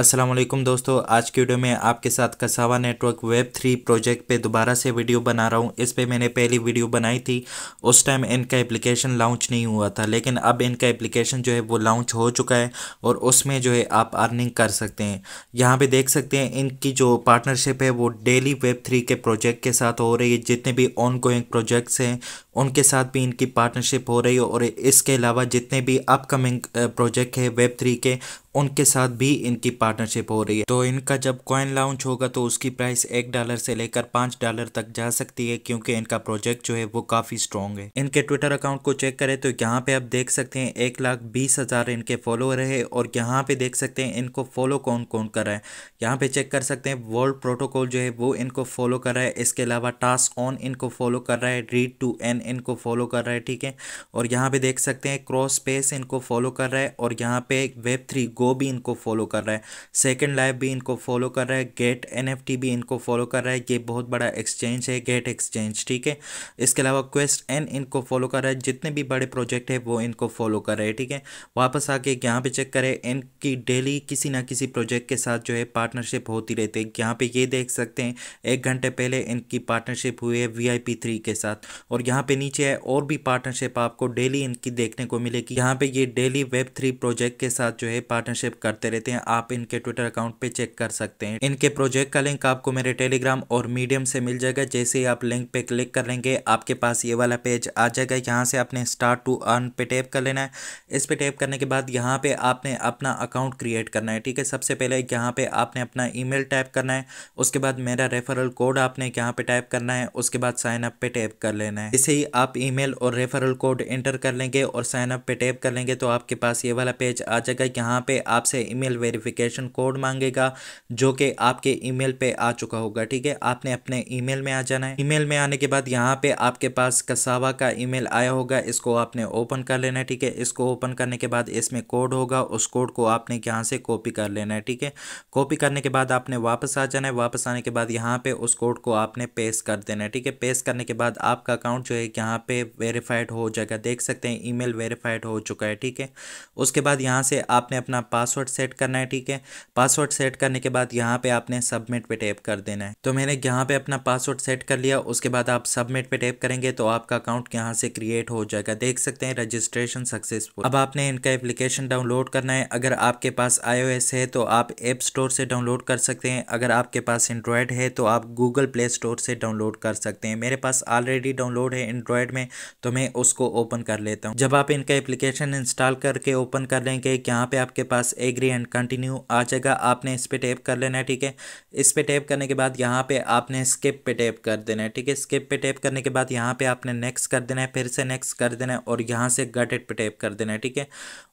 वालेकुम दोस्तों, आज की वीडियो में आपके साथ Cassava network web three project पे दोबारा से वीडियो बना रहा हूँ। इस पे मैंने पहली वीडियो बनाई थी, उस टाइम इनका एप्लीकेशन लॉन्च नहीं हुआ था, लेकिन अब इनका एप्लीकेशन जो है वो लॉन्च हो चुका है और उसमें जो है आप अर्निंग कर सकते हैं। यहाँ पे देख सकते हैं, इनकी जो पार्टनरशिप है वो डेली वेब थ्री के प्रोजेक्ट के साथ हो रही है। जितने भी ऑन प्रोजेक्ट्स हैं उनके साथ भी इनकी पार्टनरशिप हो रही है और इसके अलावा जितने भी अपकमिंग प्रोजेक्ट है वेब थ्री के, उनके साथ भी इनकी पार्टनरशिप हो रही है। तो इनका जब कॉइन लॉन्च होगा तो उसकी प्राइस एक डॉलर से लेकर पाँच डॉलर तक जा सकती है क्योंकि इनका प्रोजेक्ट जो है वो काफ़ी स्ट्रॉन्ग है। इनके ट्विटर अकाउंट को चेक करें तो यहाँ पे आप देख सकते हैं एक लाख बीस हज़ार इनके फॉलोअर है और यहाँ पे देख सकते हैं इनको फॉलो कौन कौन कर रहा है। यहाँ पे चेक कर सकते हैं वर्ल्ड प्रोटोकॉल जो है वो इनको फॉलो कर रहा है। इसके अलावा टास्क ऑन इनको फॉलो कर रहा है। रीड टू एन इनको फॉलो कर रहा है, ठीक है? और यहाँ पे देख सकते हैं क्रॉस स्पेस इनको फॉलो कर रहा है और यहाँ पे वेब थ्री गो भी इनको फॉलो कर रहा है। सेकंड लाइव भी इनको फॉलो कर रहा है गेट एनएफटी भी इनको फॉलो कर रहा है। ये बहुत बड़ा एक्सचेंज है गेट एक्सचेंज ठीक है? इसके अलावा क्वेस्ट एन इनको फॉलो कर रहा है, जितने भी बड़े प्रोजेक्ट है, वो इनको फॉलो कर रहे हैं, ठीक है? वापस आके यहाँ पे चेक करें इनकी डेली किसी ना किसी प्रोजेक्ट के साथ जो है पार्टनरशिप होती रहती है। यहाँ पे ये देख सकते हैं, एक घंटे पहले इनकी पार्टनरशिप हुई है वी आई पी थ्री के साथ। और यहाँ पे नीचे है और भी पार्टनरशिप आपको डेली इनकी देखने को मिलेगी। यहाँ पे ये डेली वेब थ्री प्रोजेक्ट के साथ जो है पार्टनरशिप करते रहते हैं। आप इनके ट्विटर अकाउंट पे चेक कर सकते हैं। इनके प्रोजेक्ट का लिंक आपको मेरे टेलीग्राम और मीडियम से मिल जाएगा। जैसे ही आप लिंक पे क्लिक कर लेंगे, आपके पास ये वाला पेज आ जाएगा। यहाँ से आपने स्टार्ट टू अर्न पे टैप कर लेना है। इस पे टैप करने के बाद यहाँ पे आपने अपना अकाउंट क्रिएट करना है, ठीक है? सबसे पहले यहाँ पे आपने अपना ईमेल टाइप करना है। उसके बाद मेरा रेफरल कोड आपने यहाँ पे टाइप करना है। उसके बाद साइन अप पे टैप कर लेना है। इसे ही आप ईमेल और रेफरल कोड एंटर कर लेंगे और साइन अप पे टैप कर लेंगे तो आपके पास ये वाला पेज आ जाएगा। यहाँ पे आपसे ईमेल वेरिफिकेशन कोड मांगेगा, जो कि आपके ईमेल पे आ चुका होगा, ठीक है? आपने अपने ईमेल में आ जाना है। ईमेल में आने के बाद यहाँ पे आपके पास कसावा का ईमेल आया होगा, इसको आपने ओपन कर लेना है, ठीक है? इसको ओपन करने के बाद इसमें कोड होगा, उस कोड को आपने यहाँ से कॉपी कर लेना है, ठीक है? कॉपी करने के बाद आपने वापस आ जाना है, वापस आने के बाद यहाँ पे उस कोड को आपने पेस्ट कर देना है, ठीक है? पेस्ट करने के बाद आपका अकाउंट जो है यहाँ पे वेरीफाइड हो जाएगा। देख सकते हैं ईमेल वेरीफाइड हो चुका है, ठीक है? उसके बाद यहाँ से आपने अपना पासवर्ड सेट करना है, ठीक है? पासवर्ड सेट करने के बाद यहाँ पे आपने सबमिट पे टैप कर देना है। तो मैंने यहाँ पे अपना पासवर्ड सेट कर लिया, उसके बाद आप सबमिट पे टैप करेंगे तो आपका अकाउंट यहाँ से क्रिएट हो जाएगा। देख सकते हैं रजिस्ट्रेशन सक्सेसफुल अब आपने इनका एप्लीकेशन डाउनलोड करना है। अगर आपके पास आई है तो आप ऐप स्टोर से डाउनलोड कर सकते हैं। अगर आपके पास एंड्रॉयड है तो आप गूगल प्ले स्टोर से डाउनलोड कर सकते हैं। मेरे पास ऑलरेडी डाउनलोड है एंड्रॉयड में तो मैं उसको ओपन कर लेता हूँ। जब आप इनका एप्लीकेशन इंस्टॉल करके ओपन कर लेंगे यहाँ पे आपके पास एग्री एंड कंटिन्यू आ जाएगा, आपने इस पर टैप कर लेना है, ठीक है? इस पर टैप करने के बाद यहाँ पे आपने स्किप पे टैप कर देना है, ठीक है? स्किप पे टैप करने के बाद यहाँ पे आपने नेक्स्ट कर देना है, फिर से नेक्स्ट कर देना है, और यहाँ से गटेड पे टैप कर देना है, ठीक है?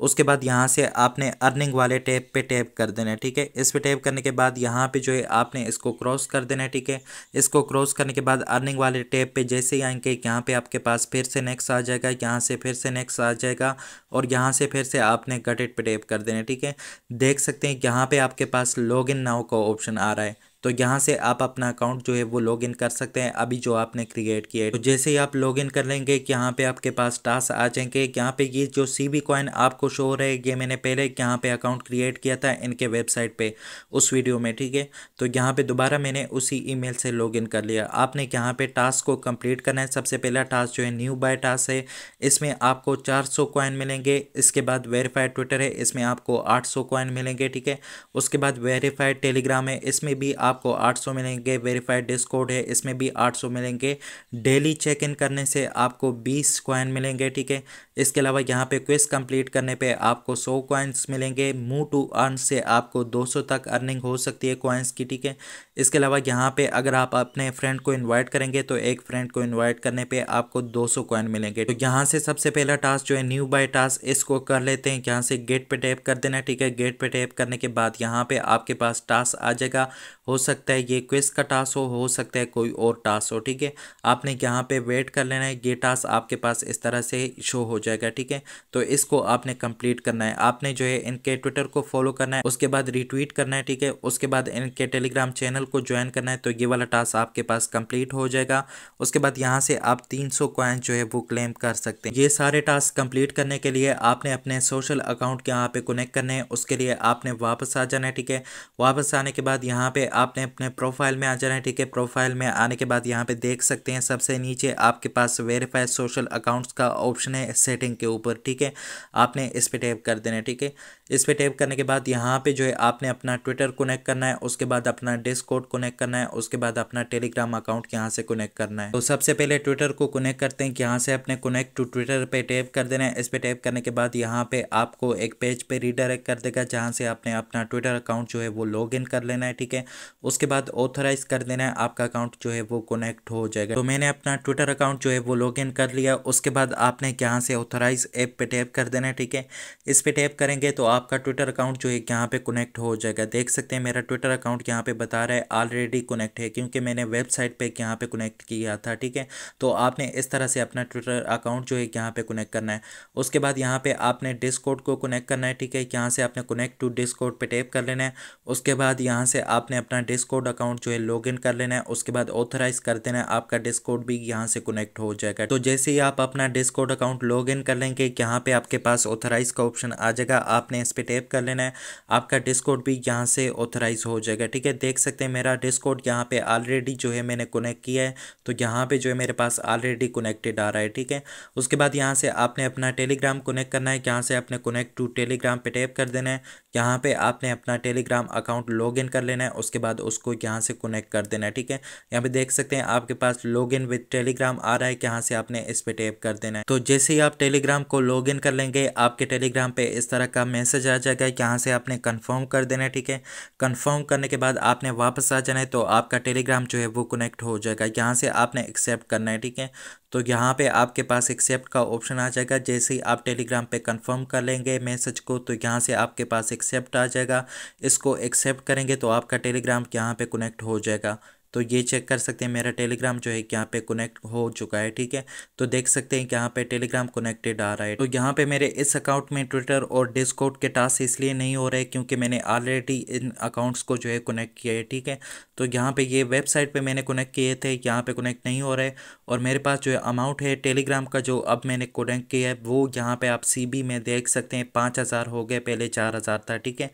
उसके बाद यहाँ से आपने अर्निंग वाले टैप पे टैप कर देना है, ठीक है? इस पे टैप करने के बाद यहाँ पे जो है आपने इसको क्रॉस कर देना है, ठीक है? इसको क्रॉस करने के बाद अर्निंग वाले टैप पे जैसे ही आएँगे, यहाँ पे आपके पास फिर से नेक्स्ट आ जाएगा, यहाँ से फिर से नेक्स्ट आ जाएगा और यहाँ से फिर से आपने गटेट पे टेप कर देना, ठीक है? देख सकते हैं, यहाँ पे आपके पास लॉग इन नाउ का ऑप्शन आ रहा है। तो यहाँ से आप अपना अकाउंट जो है वो लॉगिन कर सकते हैं अभी जो आपने क्रिएट किया है। तो जैसे ही आप लॉगिन कर लेंगे कि यहाँ पे आपके पास टास्क आ जाएँगे। यहाँ पे ये जो सी बी कॉइन आपको शो हो रहा ये मैंने पहले यहाँ पे अकाउंट क्रिएट किया था इनके वेबसाइट पे, उस वीडियो में, ठीक है? तो यहाँ पे दोबारा मैंने उसी ई से लॉग इन कर लिया। आपने यहाँ पे टास्क को कंप्लीट करना है। सबसे पहला टास्क जो है न्यू बाय टास्क है। इसमें आपको चार सौ कॉइन मिलेंगे। इसके बाद वेरीफाइड ट्विटर है। इसमें आपको आठ सौ कॉइन मिलेंगे, ठीक है? उसके बाद वेरीफाइड टेलीग्राम है। इसमें भी आप आपको 800 मिलेंगे वेरीफाइड डिस्कोड है, इसमें भी 800 मिलेंगे। डेली चेक इन करने से आपको 20 कॉइन मिलेंगे, ठीक है? इसके अलावा यहाँ पे क्विज कंप्लीट करने पे आपको 100 कॉइन्स मिलेंगे। मूव टू अर्न से आपको 200 तक अर्निंग हो सकती है कॉइन्स की, ठीक है? इसके अलावा यहाँ पे अगर आप अपने फ्रेंड को इनवाइट करेंगे तो एक फ्रेंड को इनवाइट करने पे आपको 200 सौ कॉइन मिलेंगे। तो यहाँ से सबसे पहला टास्क जो है न्यू बाय टास्क इसको कर लेते हैं। यहाँ से गेट पे टैप कर देना, ठीक है? गेट पे टैप करने के बाद यहाँ पे आपके पास टास्क आ जाएगा। हो सकता है ये क्विज का टास्क हो हो सकता है कोई और टास्क हो, ठीक है? आपने यहाँ पे वेट कर लेना है। ये टास्क आपके पास इस तरह से शो हो जाएगा, ठीक है? तो इसको आपने कंप्लीट करना है। आपने जो है, इनके ट्विटर को फॉलो करना है। उसके बाद रिट्वीट करना है, ठीक है? उसके बाद इनके टेलीग्राम चैनल चैनल को ज्वाइन करना है तो ये वाला टास्क आपके पास कंप्लीट हो जाएगा। उसके बाद यहाँ से आप 300 सौ जो है वो क्लेम कर सकते हैं। ये सारे टास्क कंप्लीट करने के लिए आपने अपने सोशल अकाउंट यहाँ पे कनेक्ट करने हैं। उसके लिए आपने वापस आ जाना है, ठीक है? वापस आने के बाद यहाँ पे आपने अपने प्रोफ़ाइल में आ जाना है, ठीक है? प्रोफ़ाइल में आने के बाद यहाँ पे देख सकते हैं, सबसे नीचे आपके पास वेरीफाई सोशल अकाउंट्स का ऑप्शन है सेटिंग के ऊपर, ठीक है? आपने इस पर टैप कर देना है, ठीक है? इस पर टैप करने के बाद यहाँ पे जो है आपने अपना ट्विटर कनेक्ट करना है। उसके बाद अपना डिस्कोड कनेक्ट करना है, उसके बाद अपना टेलीग्राम अकाउंट यहाँ से कनेक्ट करना है। तो सबसे पहले ट्विटर को कनेक्ट करते हैं यहाँ से अपने कनेक्ट टू ट्विटर पे टैप कर देना है। इस पर टैप करने के बाद यहाँ पे आपको एक पेज पे रीडायरेक्ट कर देगा, जहाँ से आपने अपना ट्विटर अकाउंट जो है वो लॉग कर लेना है, ठीक है? उसके बाद ऑथोराइज कर देना है, आपका अकाउंट जो है वो कनेक्ट हो जाएगा। तो मैंने अपना ट्विटर अकाउंट जो है वो लॉग इन कर लिया, उसके बाद आपने यहाँ से ऑथोराइज ऐप पे टैप कर देना है, ठीक है? इस पे टैप करेंगे तो आपका ट्विटर अकाउंट जो है यहाँ पे कनेक्ट हो जाएगा। देख सकते हैं, मेरा ट्विटर अकाउंट यहाँ पे बता रहा है ऑलरेडी कनेक्ट है, क्योंकि मैंने वेबसाइट पे यहाँ पे कनेक्ट किया था, ठीक है? तो आपने इस तरह से अपना ट्विटर अकाउंट जो है यहाँ पे कनेक्ट करना है। उसके बाद यहाँ पे आपने डिस्कोड को कनेक्ट करना है, ठीक है? यहाँ से आपने कनेक्ट टू डिस्कोड पे टैप कर लेना है। उसके बाद यहाँ से आपने अपना डिस्कोड अकाउंट जो है लॉग कर लेना है। उसके बाद ऑथराइज कर देना है, आपका डिस्कोड भी यहाँ से कनेक्ट हो जाएगा। तो जैसे ही आप अपना डिस्कोड अकाउंट लॉग इन कर लेंगे, यहाँ पे आपके पास ऑथराइज का ऑप्शन आ जाएगा। आपने इस पर टैप कर लेना है। आपका डिस्कोड भी यहाँ से ऑथराइज हो जाएगा, ठीक है? देख सकते हैं मेरा डिस्कोड यहाँ पे ऑलरेडी जो है मैंने कनेक्ट किया है तो यहाँ पे जो है मेरे पास ऑलरेडी कनेक्टेड आ रहा है, ठीक है? उसके बाद यहाँ से आपने अपना टेलीग्राम कनेक्ट करना है, यहाँ से आपने कनेक्ट टू टेलीग्राम पे टैप कर देना है, यहाँ पे आपने अपना टेलीग्राम अकाउंट लॉग कर लेना है, उसके बाद उसको यहाँ से कनेक्ट कर देना है, ठीक है? यहाँ पे देख सकते हैं आपके पास लॉग इन टेलीग्राम आ रहा है, यहाँ से आपने इस पे टैप कर देना है। तो जैसे ही आप टेलीग्राम को लॉग कर लेंगे, आपके टेलीग्राम पे इस तरह का मैसेज आ जाएगा, यहाँ से आपने कन्फर्म कर देना है, ठीक है? कन्फर्म करने के बाद आपने वापस आ जाना है तो आपका टेलीग्राम जो है वो कनेक्ट हो जाएगा। यहाँ से आपने एक्सेप्ट करना है, ठीक है? तो यहाँ पे आपके पास एक्सेप्ट का ऑप्शन आ जाएगा। जैसे ही आप टेलीग्राम पे कंफर्म कर लेंगे मैसेज को तो यहाँ से आपके पास एक्सेप्ट आ जाएगा। इसको एक्सेप्ट करेंगे तो आपका टेलीग्राम यहाँ पे कनेक्ट हो जाएगा। तो ये चेक कर सकते हैं, मेरा टेलीग्राम जो है यहाँ पे कनेक्ट हो चुका है, ठीक है? तो देख सकते हैं कि यहाँ पे टेलीग्राम कनेक्टेड आ रहा है। तो यहाँ पे मेरे इस अकाउंट में ट्विटर और डिस्कोड के टास्क इसलिए नहीं हो रहे क्योंकि मैंने ऑलरेडी इन अकाउंट्स को जो है कनेक्ट किया है, ठीक है? तो यहाँ पे ये वेबसाइट पे मैंने कनेक्ट किए थे, यहाँ पे कनेक्ट नहीं हो रहे और मेरे पास जो अमाउंट है टेलीग्राम का जो अब मैंने कनेक्ट किया है, वो यहाँ पे आप सीबी में देख सकते हैं, पाँच हज़ार हो गए, पहले चार हज़ार था, ठीक है?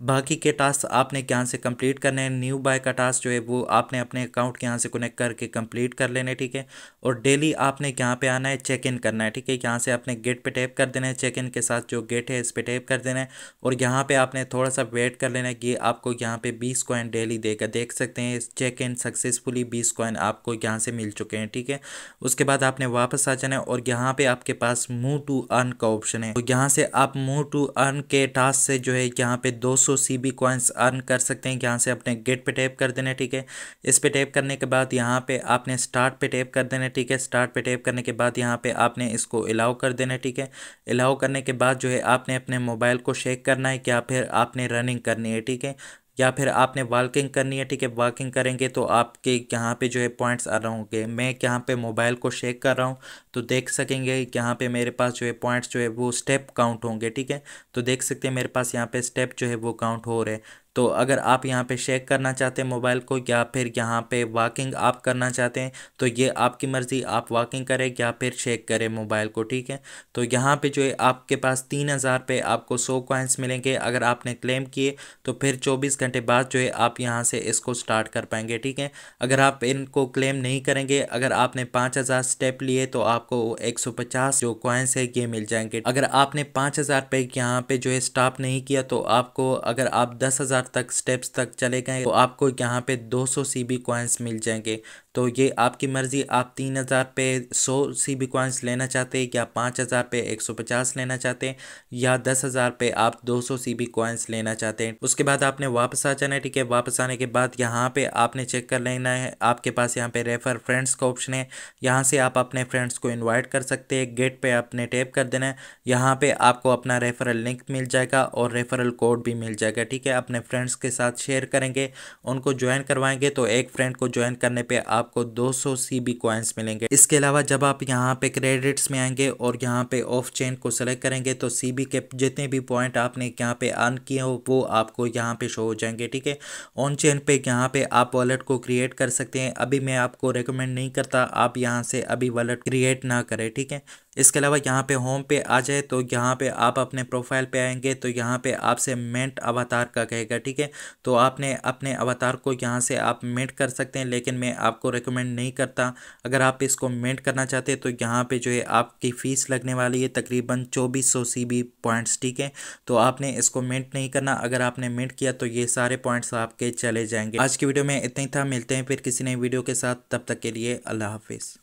बाकी के टास्क आपने यहाँ से कंप्लीट करने हैं? न्यू बाय का टास्क जो है, वो आपने अपने अकाउंट के यहाँ से कनेक्ट करके कंप्लीट कर लेने, ठीक है? और डेली आपने यहाँ पे आना है? चेक इन करना है, ठीक है? यहाँ से आपने गेट पे टैप कर देना है चेक इन के साथ जो गेट है, इस पर टैप कर देना है। और यहाँ पे आपने थोड़ा सा वेट कर लेना है कि आपको यहाँ पे बीस कॉइन डेली देगा देख सकते हैं। चेक इन सक्सेसफुली बीस कॉइन आपको यहाँ से मिल चुके हैं, ठीक है? उसके बाद आपने वापस आ जाना है और यहाँ पे आपके पास मूव टू अर्न का ऑप्शन है। तो यहाँ से आप मूव टू अर्न के टास्क से जो है, यहाँ पे दो सौ सी बी कॉइन्स अर्न कर सकते हैं। यहाँ से अपने गेट पे टैप कर देना, ठीक है? इस पे टैप करने के बाद यहाँ पे आपने स्टार्ट पे टैप कर देना, ठीक है? स्टार्ट पे टैप करने के बाद यहाँ पे आपने इसको अलाउ कर देना, ठीक है? अलाउ करने के बाद जो है आपने अपने मोबाइल को शेक करना है या फिर आपने रनिंग करनी है, ठीक है? या फिर आपने वॉकिंग करनी है, ठीक है? वॉकिंग करेंगे तो आपके यहाँ पे जो है पॉइंट्स आ रहे होंगे। मैं यहाँ पे मोबाइल को शेक कर रहा हूँ तो देख सकेंगे यहाँ पे मेरे पास जो है पॉइंट्स जो है वो स्टेप काउंट होंगे, ठीक है? तो देख सकते हैं मेरे पास यहाँ पे स्टेप जो है वो काउंट हो रहे हैं। तो अगर आप यहाँ पे शेक करना चाहते हैं मोबाइल को या फिर यहाँ पे वॉकिंग आप करना चाहते हैं तो ये आपकी मर्ज़ी, आप वॉकिंग करें या फिर शेक करें मोबाइल को, ठीक है? तो यहाँ पे जो है आपके पास तीन हज़ार पे आपको सौ कॉइन्स मिलेंगे, अगर आपने क्लेम किए तो फिर चौबीस घंटे बाद जो है आप यहाँ से इसको स्टार्ट कर पाएँगे, ठीक है? अगर आप इनको क्लेम नहीं करेंगे, अगर आपने पाँच हज़ार स्टेप लिए तो आपको एक सौ पचास जो कॉइन्स है, ये मिल जाएँगे। अगर आपने पाँच हज़ार पे यहाँ पे जो है स्टॉप नहीं किया तो आपको अगर आप दस हज़ार तक स्टेप्स तक चले गए तो आपको यहाँ पे 200 सौ सी बी कॉइन्स मिल जाएँगे। तो ये आपकी मर्ज़ी, आप तीन हज़ार पे सौ सी बी कॉइन्स लेना चाहते हैं या पाँच हज़ार पे एक सौ पचास लेना चाहते हैं, या दस हज़ार पे आप दो सौ सी बी कॉइन्स लेना चाहते हैं। उसके बाद आपने वापस आ जाना है, ठीक है? वापस आने के बाद यहाँ पे आपने चेक कर लेना है। आपके पास यहाँ पे रेफर फ्रेंड्स का ऑप्शन है। यहाँ से आप अपने फ्रेंड्स को इन्वाइट कर सकते हैं। गेट पे आपने टैप कर देना है। यहाँ पे आपको अपना रेफरल लिंक मिल जाएगा और रेफरल कोड भी मिल जाएगा, ठीक है? अपने फ्रेंड फ्रेंड्स के साथ शेयर करेंगे, उनको ज्वाइन करवाएँगे तो एक फ्रेंड को ज्वाइन करने पे आपको 200 सौ सी बी कॉइन्स मिलेंगे। इसके अलावा जब आप यहाँ पे क्रेडिट्स में आएँगे और यहाँ पे ऑफ़ चेन को सेलेक्ट करेंगे तो सी बी के जितने भी पॉइंट आपने यहाँ पे अर्न किए हो, वो आपको यहाँ पे शो हो जाएँगे, ठीक है? ऑन चेन पे यहाँ पे आप वॉलेट को क्रिएट कर सकते हैं। अभी मैं आपको रिकमेंड नहीं करता, आप यहाँ से अभी वॉलेट क्रिएट ना करें, ठीक है? इसके अलावा यहाँ पे होम पे आ जाए तो यहाँ पे आप अपने प्रोफ़ाइल पे आएँगे तो यहाँ पे आपसे मेंट अवतार का कहेगा, ठीक है? तो आपने अपने अवतार को यहाँ से आप मेंट कर सकते हैं, लेकिन मैं आपको रिकमेंड नहीं करता। अगर आप इसको मेंट करना चाहते हैं तो यहाँ पे जो है आपकी फ़ीस लगने वाली है तकरीबन चौबीस सौ सी बी पॉइंट्स ठीक है? तो आपने इसको मेंट नहीं करना। अगर आपने मेंट किया तो ये सारे पॉइंट्स आपके चले जाएँगे। आज की वीडियो में इतना ही था। मिलते हैं फिर किसी नई वीडियो के साथ। तब तक के लिए अल्लाह हाफिज़।